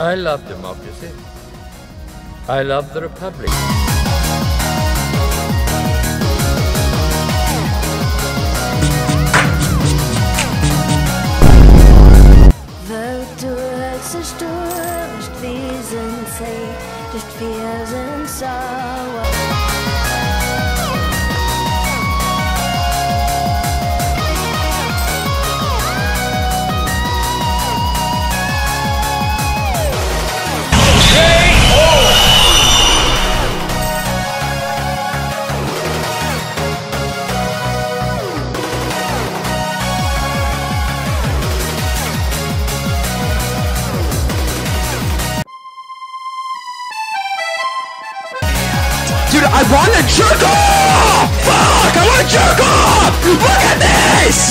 I love democracy. I love the Republic. Vote durch, sind safe, Dude, I wanna jerk off! Fuck! I wanna jerk off! Look at this!